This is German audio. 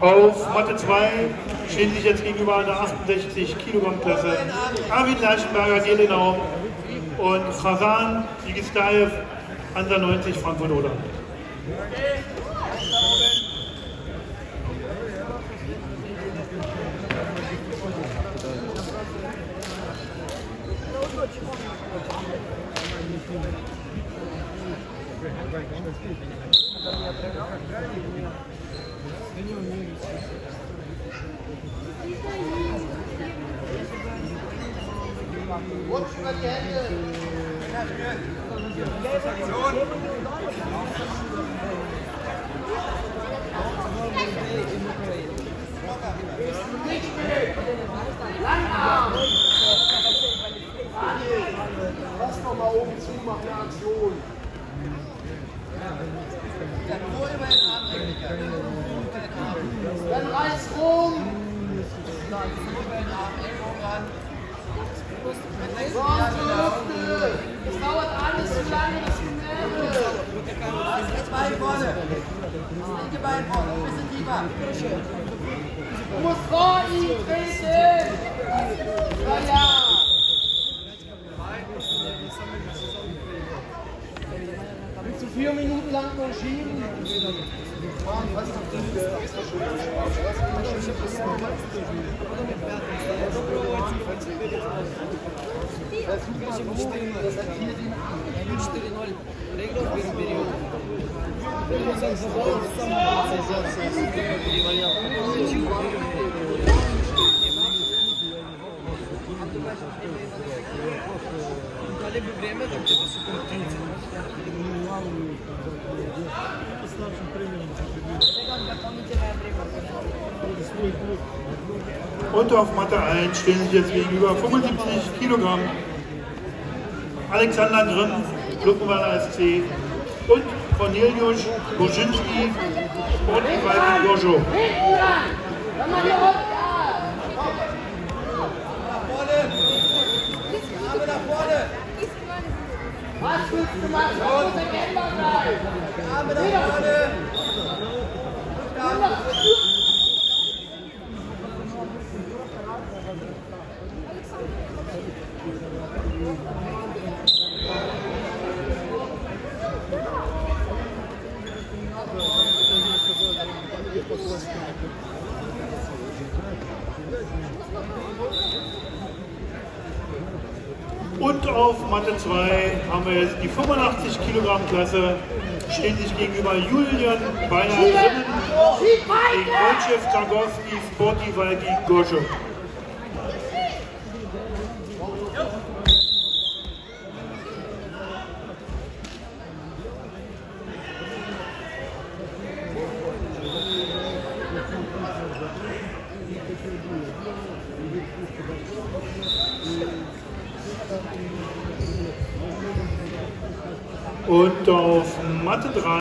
Auf Matte 2 stehen sich jetzt gegenüber einer 68 Kilogramm Klasse Arvid Leichenberger, Gelenau und Khazan Igistaev, Hansa 90 Frankfurt-Oder. Rutschen wir die Hände. Langarm! Lass doch mal oben zu, mach eine Aktion. Dann reiß rum! So, zur Hüfte! Das dauert alles zu lange, das Gemälde! Das Bein vorne. Linke Bein vorne, ein bisschen tiefer. Du musst vor ihm treten! Ja, ja! 4-0. Проиграл в первый период. Ассоциация с перевалил. Und auf Matte 1 stehen sich jetzt gegenüber 75 Kilogramm Alexander Grimm, Luckenwalder SC und Cornelius Boschinski, Sportgewalt Gojo. Was willst du machen? Das muss sein! Arme nach vorne. Und auf Matte 2 haben wir jetzt die 85 Kilogramm Klasse, stehen sich gegenüber Julian Grimmen Schieb gegen! Wojciech Targowski, Sporty Walki Und auf Matte 3